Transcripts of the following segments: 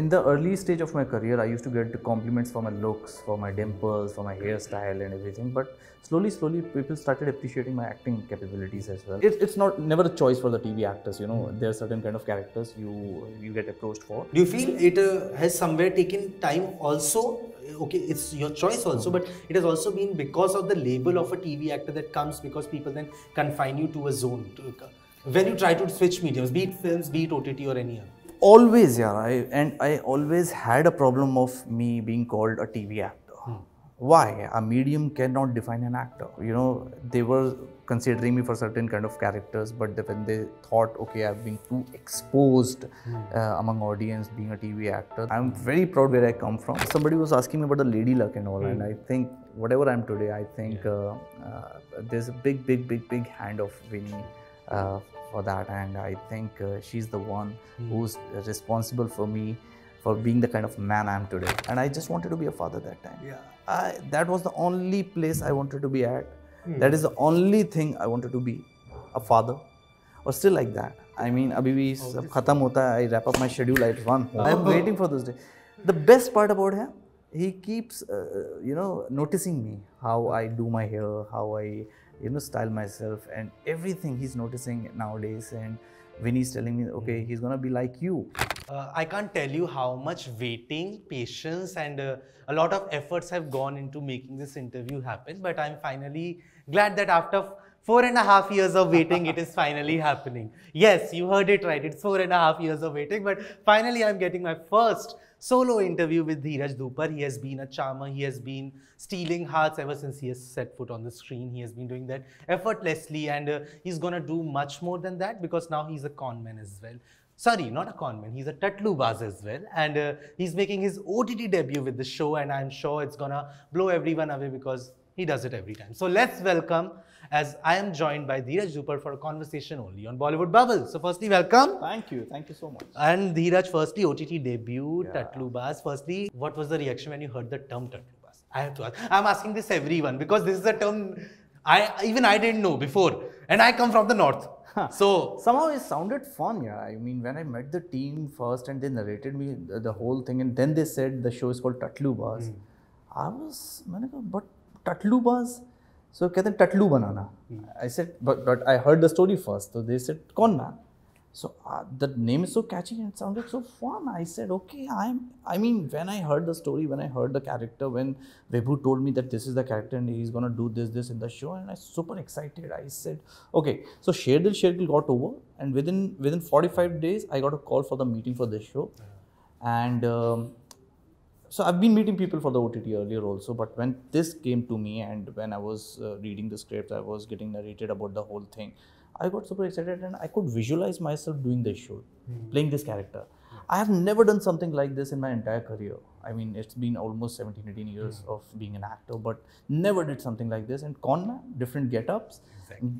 in the early stage of my career, I used to get the compliments for my looks, for my dimples, for my hairstyle and everything. But slowly, slowly, people started appreciating my acting capabilities as well. It, it's not never a choice for the TV actors. You know, there are certain kind of characters you you get approached for. Do you feel it uh, has somewhere taken time also? Okay, it's your choice also, but it has also been because of the label of a TV actor that comes because people then confine you to a zone. To, when you try to switch mediums, be it films, be it OTT or any other. Always, yeah. I, and I always had a problem of me being called a TV actor. Why? A medium cannot define an actor. You know, they were considering me for certain kind of characters, but then when they thought, okay, I've been too exposed uh, among audience being a TV actor, I'm very proud where I come from. Somebody was asking me about the lady luck and all, and I think whatever I'm today, I think uh, uh, there's a big, big, big, big hand of Vinny uh, for that, and I think uh, she's the one who's responsible for me for being the kind of man I am today. And I just wanted to be a father that time. Yeah. I, that was the only place I wanted to be at. That is the only thing I wanted to be a father. Or still like that. I mean, abhi bhi sab khatam hota I wrap up my schedule, I run home. I'm waiting for this day. The best part about him, he keeps, uh, you know, noticing me, how I do my hair, how I, you know, style myself, and everything he's noticing nowadays. And when he's telling me, okay, he's gonna be like you. Uh, I can't tell you how much waiting, patience, and uh, a lot of efforts have gone into making this interview happen. But I'm finally glad that after four and a half years of waiting, it is finally happening. Yes, you heard it right. It's four and a half years of waiting, but finally, I'm getting my first solo interview with Dheeraj Dhoopar. He has been a charmer. He has been stealing hearts ever since he has set foot on the screen. He has been doing that effortlessly, and uh, he's gonna do much more than that because now he's a conman as well. Sorry, not a conman. He's a Tatlubaaz as well, and uh, he's making his OTT debut with the show, and I'm sure it's gonna blow everyone away because he does it every time. So let's welcome, as I am joined by Dheeraj Dhoopar for a conversation only on Bollywood Bubble. So firstly, welcome. Thank you. Thank you so much. And Dheeraj, firstly, OTT debut, yeah. Tatlubaaz. Firstly, what was the reaction when you heard the term Tatlubaaz? I have to ask. I'm asking this everyone because this is a term I even I didn't know before. And I come from the north. so somehow it sounded fun yeah i mean when i met the team first and they narrated me the, the whole thing and then they said the show is called tatlu mm. i was but टटलू बाज सो कहते हैं टटलू बनाना। I said but but I heard the story first तो they said कौन man so uh, the name is so catchy and it sounded so fun. I said okay i'm i mean when i heard the story when i heard the character when Vibhu told me that this is the character and he's going to do this this in the show and i was super excited i said okay so sherdil sherdil got over and within within 45 days i got a call for the meeting for this show and um, so I've been meeting people for the OTT earlier also, but when this came to me and when I was uh, reading the script, I was getting narrated about the whole thing. I got super excited and I could visualize myself doing this show, playing this character. I have never done something like this in my entire career. I mean, it's been almost 17, 18 years of being an actor, but never did something like this. And con man, different get-ups,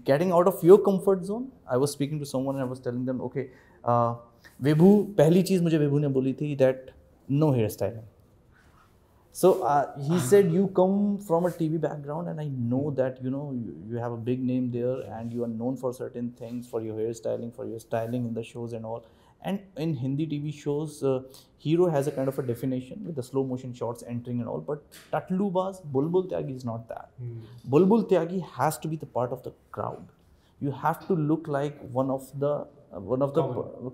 getting out of your comfort zone. I was speaking to someone and I was telling them, okay, uh, Vibhu, पहली चीज़ मुझे विभू ने बोली थी that no hairstyling. so uh, he said, "You come from a TV background, and I know that you know you, you have a big name there, and you are known for certain things, for your hairstyling, for your styling in the shows and all. And in Hindi TV shows, uh, hero has a kind of a definition with the slow motion shots entering and all. But Tatlubaaz, Bulbul Tyagi is not that. Bulbul Tyagi has to be the part of the crowd. You have to look like one of the uh, one of the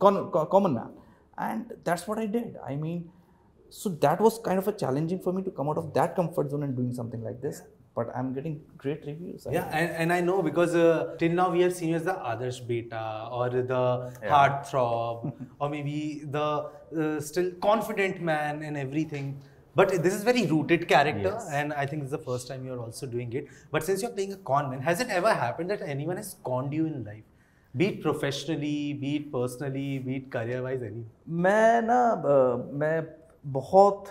con- co- common man, and that's what I did. I mean." so that was kind of a challenging for me to come out of that comfort zone and doing something like this but i'm getting great reviews I- yeah, and, and I know because uh, till now we have seen you as the Adarsh Beta or the heartthrob or maybe the uh, still confident man and everything. But this is very rooted character, Yes. and I think this is the first time you're also doing it. But since you're playing a con man, has it ever happened that anyone has conned you in life? Be it professionally, be it personally, be it career-wise, any. मैं ना अ, मैं बहुत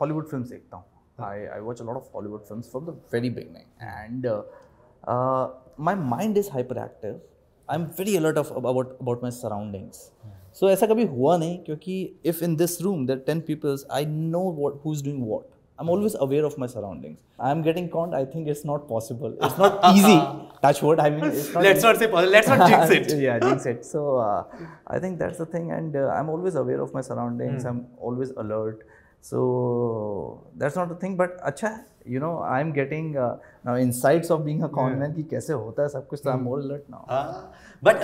Hollywood film देखता हूँ। I I watch a lot of Hollywood film from the very beginning and my mind is hyperactive I am very alert of about about my surroundings so ऐसा कभी हुआ नहीं क्योंकि if in this room there ten peoples I know what who is doing what I'm always aware of my surroundings. I'm getting conned. I think it's not possible. It's not easy. Touch wood. I mean, not let's easy. not say possible. Let's not jinx it. yeah, jinx it. So uh, I think that's the thing. And uh, I'm always aware of my surroundings. Mm. I'm always alert. So that's not the thing. But acha, you know, I'm getting uh, now insights of being a con yeah. man. Ki kaise hota hai sab kuch, so I'm hmm. more alert now. Ah, uh, but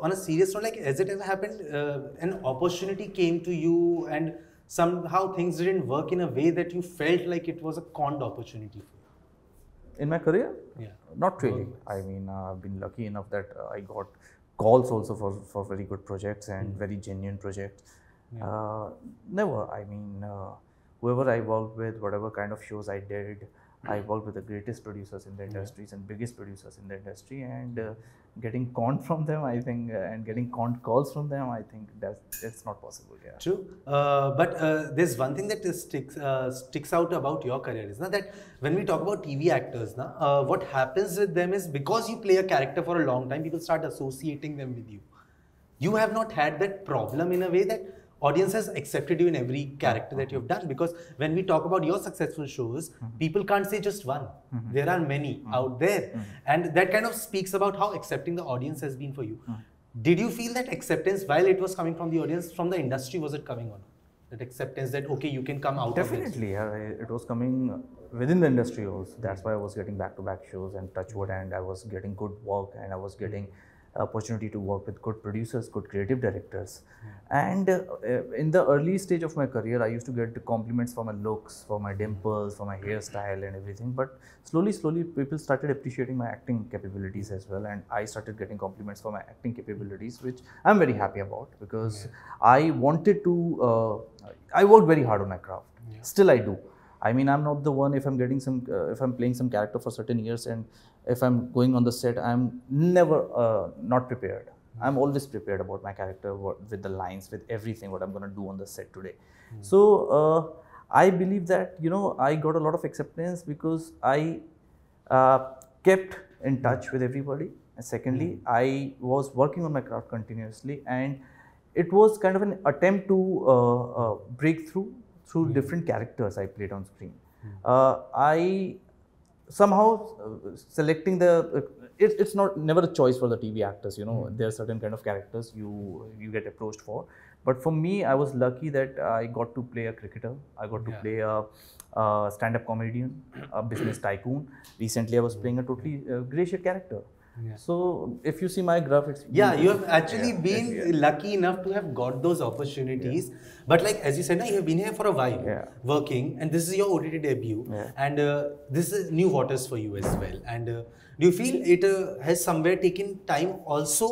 on a serious note, like, has it ever happened? Uh, an opportunity came to you and somehow things didn't work in a way that you felt like it was a conned opportunity for you? In my career. Yeah. Not really. I mean, uh, I've been lucky enough that uh, I got calls also for, for very good projects and very genuine projects. Uh, never. I mean, uh, whoever I worked with, whatever kind of shows I did, I worked with the greatest producers in the industries and biggest producers in the industry, and uh, getting conned from them, I think, uh, and getting conned calls from them, I think that's that's not possible. Yeah. True. Uh, but uh, there's one thing that sticks uh, sticks out about your career is na, that when we talk about TV actors, na, uh, what happens with them is because you play a character for a long time, people start associating them with you. You have not had that problem in a way that audience has accepted you in every mm-hmm. character that you've done because when we talk about your successful shows mm-hmm. people can't say just one. Mm-hmm. There are many out there. And that kind of speaks about how accepting the audience has been for you. Did you feel that acceptance while it was coming from the audience from the industry was it coming on? That acceptance that okay you can come out of Definitely, yeah, I- it was coming within the industry also. That's why I was getting back-to-back shows and Touchwood, and I was getting good work, and I was getting opportunity to work with good producers, good creative directors. And uh, in the early stage of my career, I used to get compliments for my looks, for my dimples, for my hairstyle, and everything. But slowly, slowly, people started appreciating my acting capabilities as well, and I started getting compliments for my acting capabilities, which I'm very happy about because I wanted to. Uh, I worked very hard on my craft. Still, I do. I mean, I'm not the one if I'm getting some, uh, if I'm playing some character for certain years and if I'm going on the set, I'm never uh, not prepared. I'm always prepared about my character, what, with the lines, with everything, what I'm going to do on the set today. So, uh, I believe that, you know, I got a lot of acceptance because I uh, kept in touch with everybody. And secondly, I was working on my craft continuously and it was kind of an attempt to uh, uh, break through through different characters I played on screen. Uh, I somehow uh, selecting the uh, it, it's not never a choice for the TV actors. You know, there are certain kind of characters you you get approached for. But for me, I was lucky that I got to play a cricketer. I got to Yeah. play a, a stand-up comedian, a business tycoon. Recently, I was playing a totally uh, grey shade character. Yeah. So if you see my graph, it's Yeah, you have actually Yeah, been yeah, yeah. lucky enough to have got those opportunities. But like as you said, na, you have been here for a while Yeah. working, and this is your OTT debut, Yeah. and uh, this is new waters for you as well. And uh, do you feel it uh, has somewhere taken time also?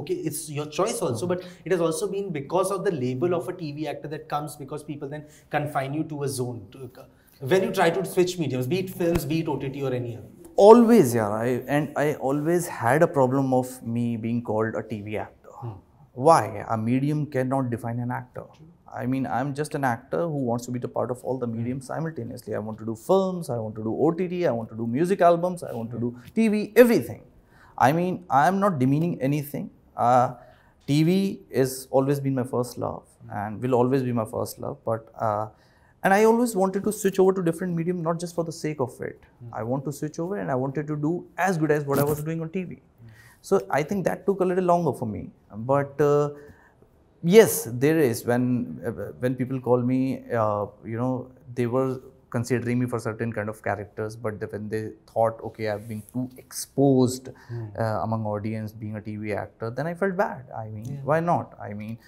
Okay, it's your choice also, but it has also been because of the label of a TV actor that comes because people then confine you to a zone. To, when you try to switch mediums, be it films, be it OTT or any other. Always yeah I, and i always had a problem of me being called a tv actor. Why? A medium cannot define an actor. I mean i'm just an actor who wants to be the part of all the mediums simultaneously. I want to do films i want to do ott i want to do music albums i want to do tv everything. I mean i am not demeaning anything. Uh, tv is always been my first love and will always be my first love but uh, and I always wanted to switch over to different medium, not just for the sake of it. I want to switch over and I wanted to do as good as what I was doing on TV. So I think that took a little longer for me. But uh, yes, there is when uh, when people call me, uh, you know, they were considering me for certain kind of characters, but the, when they thought, okay, I've been too exposed uh, among audience being a TV actor, then I felt bad. I mean, why not? I mean.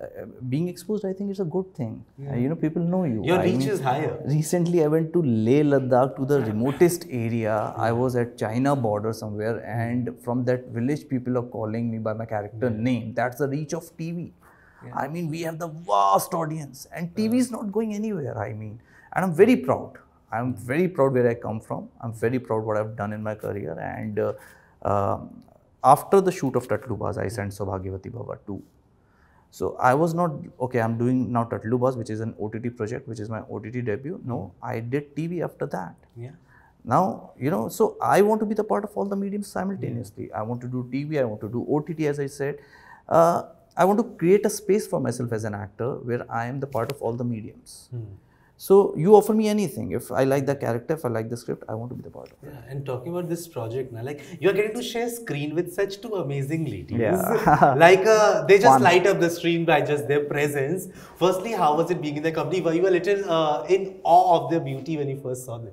Uh, being exposed, I think, is a good thing. Uh, you know, people know you. Your I reach mean, is higher. Recently, I went to Leh Ladakh to the remotest area. I was at China border somewhere, and from that village, people are calling me by my character name. That's the reach of TV. I mean, we have the vast audience, and TV is not going anywhere. I mean, and I'm very proud. I'm very proud where I come from. I'm very proud what I've done in my career. And uh, um, after the shoot of Tatlubaaz, I sent Saubhagyavati Bhava 2. So I was not okay. I'm doing now Tatlubaaz, which is an OTT project, which is my OTT debut. No, I did TV after that. Yeah. Now you know, so I want to be the part of all the mediums simultaneously. I want to do TV. I want to do OTT, as I said. Uh, I want to create a space for myself as an actor where I am the part of all the mediums. So you offer me anything. If I like the character, if I like the script, I want to be the part of it. Yeah, and talking about this project now, like you are getting to share screen with such two amazing ladies. Yeah. like uh, they just Fun. light up the screen by just their presence. Firstly, how was it being in the company? Were you a little uh, in awe of their beauty when you first saw them?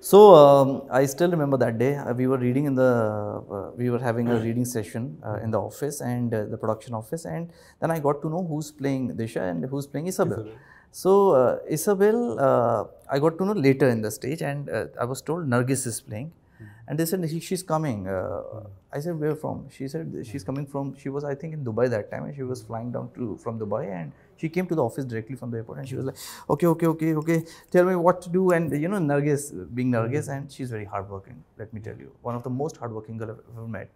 So um, I still remember that day. Uh, we were reading in the, uh, we were having a reading session uh, in the office and uh, the production office, and then I got to know who's playing Disha and who's playing Isabel. So uh, Isabel, uh, I got to know later in the stage, and uh, I was told Nargis is playing, and they said she's coming. Uh, I said where from? She said she's coming from. She was I think in Dubai that time, and she was flying down to from Dubai, and she came to the office directly from the airport, and she was like, okay, okay, okay, okay, tell me what to do, and you know Nargis being Nargis, and she's very hardworking. Let me tell you, one of the most hardworking girl I've ever met,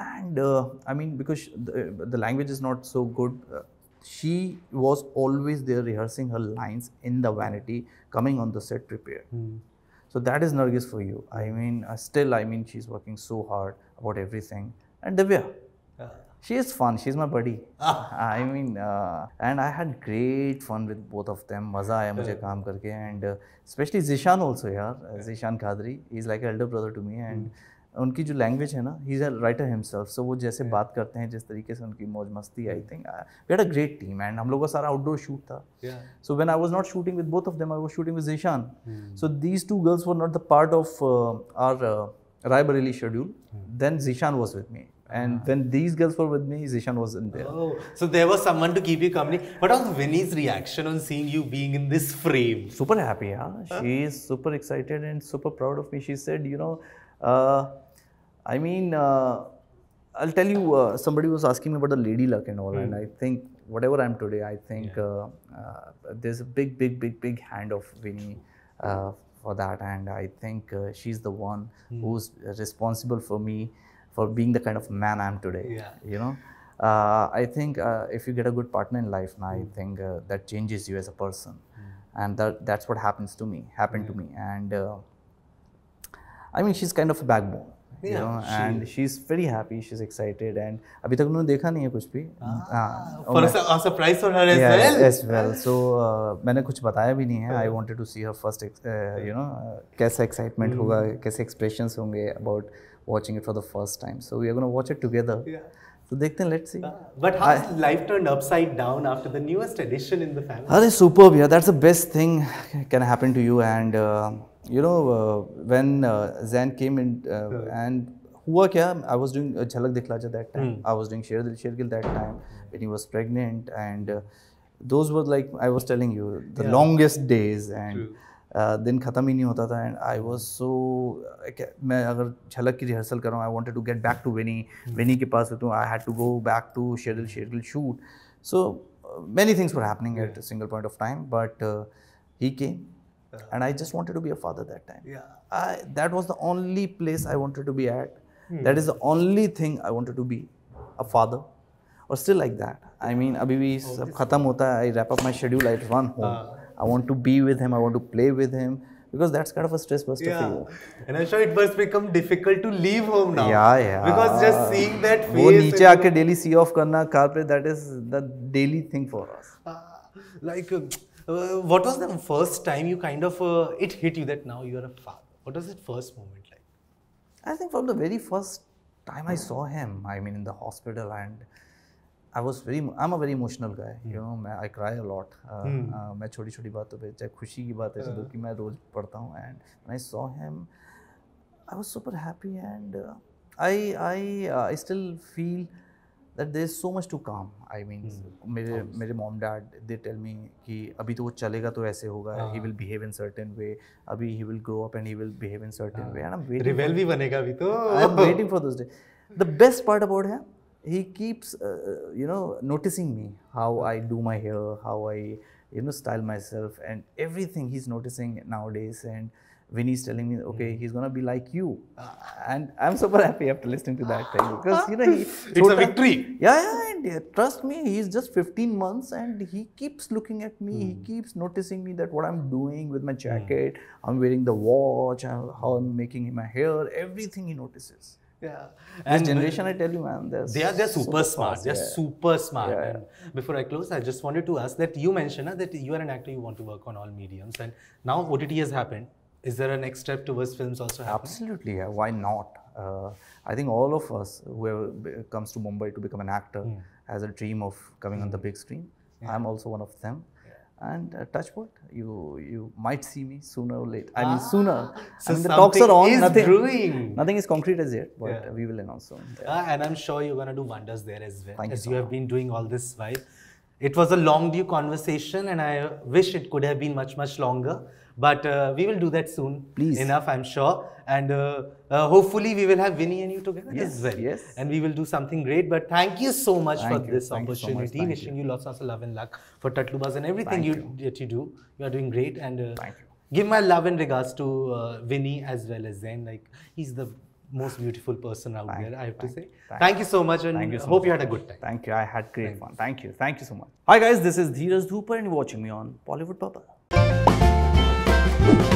and uh, I mean because the, the language is not so good. Uh, she was always there rehearsing her lines in the vanity, coming on the set prepared. Mm. So that is Nargis for you. I mean, uh, still, I mean, she's working so hard about everything. And Divya, uh. she is fun. She's my buddy. Ah. I mean, uh, and I had great fun with both of them. Maza aaya mujhe kaam karke. And uh, especially Zishan also, yaar. Zishan Quadri. He's like an elder brother to me. And mm. उनकी जो language है ना ही is a writer himself so वो जैसे बात करते हैं जिस तरीके से उनकी मौज मस्ती I think we had a great team and हम लोग का सारा आउटडोर शूट था yeah. So when I was not shooting with both of them, I was shooting with Zishan. So these two girls were not the part of uh, our uh, Rai Bareli schedule. Then Zishan was with me. And when these girls were with me, Zishan was in there. Oh, so there was someone to keep you company. What was Winnie's reaction on seeing you being in this frame? Super happy, yeah. She is super excited and super proud of me. She said, you know, uh, I mean, uh, I'll tell you, uh, somebody was asking me about the lady luck and all, and I think whatever I'm today, I think uh, uh, there's a big, big, big, big hand of Vinny uh, for that, and I think uh, she's the one who's responsible for me for being the kind of man I'm today. Yeah. You know, uh, I think uh, if you get a good partner in life, now I think uh, that changes you as a person, and that that's what happens to me, happened to me, and. Uh, I mean, she's kind of a backbone, you know excited and अभी तक उन्होंने देखा नहीं है कुछ भी। हाँ, uh, मैंने कुछ बताया भी नहीं है। I wanted to see first you know कैसा एक्साइटमेंट होगा कैसे एक्सप्रेशन होंगे about watching it for the first time so we are watch it together तो देखते हैं let's see but how is life turn upside down after the newest edition in the family अरे superb यार that's the best thing can happen to you and you know, when Zayn came in and हुआ क्या I was doing Jhalak Dikhla Jaa that time I was doing Sherdil Shergill that time when he was pregnant and uh, those were like I was telling you the yeah. longest days and uh, दिन ख़त्म ही नहीं होता था and I was so मैं अगर झलक की rehearsal कर रहा हूँ I wanted to get back to वेनी वेनी के पास होता हूँ I had to go back to शेडिल शेडिल shoot so many things for happening at single point of time but he came he came and i just wanted to be a father that time Yeah. I, that was the only place i wanted to be at that is the only thing i wanted to be a father or still like that i mean abhi bhi sab khatam hota hai i wrap up my schedule i run home i want to be with him i want to play with him because that's kind of a stress buster for you Yeah. And I'm sure it must become difficult to leave home now. yeah yeah Because just seeing that face. वो नीचे and- आके daily C of करना car पे that is the daily thing for us Ah, like, uh, uh, what was the first time you kind of, uh, it hit you that now you're a father? What was that first moment like? I think from the very first time I saw him, I mean, in the hospital, and I was very, I'm a very emotional guy, you know, मैं I cry a lot. Uh, uh, मैं छोटी छोटी बातों पे चाहे खुशी की बात है चलो कि मैं रोज पढ़ता हूँ and when I saw him, I was super happy and uh, I, I, uh, I still feel that there is so much to काम आई मीन मेरे मेरे mom dad they tell me कि अभी तो वो चलेगा तो ऐसे होगा ही। Will behave in certain way अभी ही will grow up and he will behave in certain way and I am रिवेल भी बनेगा अभी तो। I am waiting for this day the best part about है he keeps you know noticing me how I do my hair how I you know style myself and everything he is noticing nowadays and he's telling me, okay, hmm. he's gonna be like you, uh, and I'm super happy after listening to that thing because you know, he, It's a victory. yeah, yeah, and uh, trust me, he's just 15 months and he keeps looking at me. He hmm. keeps noticing me that what I'm doing with my hmm. jacket, I'm wearing the watch, uh, how I'm making my hair, everything he notices. Yeah. This generation, I tell you, man, they're they are they're super, smart. fast, They're yeah. super smart. Yeah, And before I close, I just wanted to ask that you mentioned uh, that you are an actor, you want to work on all mediums, and now OTT has happened. Is there a next step towards films also happening? Absolutely, yeah. Why not? Uh, I think all of us, who comes to Mumbai to become an actor, Hmm. has a dream of coming on the big screen. I'm also one of them. And uh, touch wood, you you might see me sooner or later. I mean, sooner. So I mean, the talks are on. is nothing, brewing. nothing is concrete as yet, but Yeah. we will announce soon. Yeah. Uh, and I'm sure you're going to do wonders there as well, Thank you as so you have been doing all this while. It was a long due conversation, and I wish it could have been much, much longer. But uh, we will do that soon. Please. Enough, I'm sure. And uh, uh, hopefully, we will have Vinny and you together Yes, as well. yes. And we will do something great. But thank you so much for you, this thank you so opportunity. thank Wishing you. lots of love and luck for Tatlubaaz and everything you, you. that you do. You are doing great. And uh, Thank you. give my love and regards to uh, Vinny as well as Zayn. Like he's the most beautiful person out Thank there. I have to thank- say. thank Thank you so much, and Thank you so hope much. you had a good time. Thank you. I had great fun. Thank you. Thank you so much. Hi guys, this is Dheeraj Dhoopar and you're watching me on Bollywood Bubble. Woo!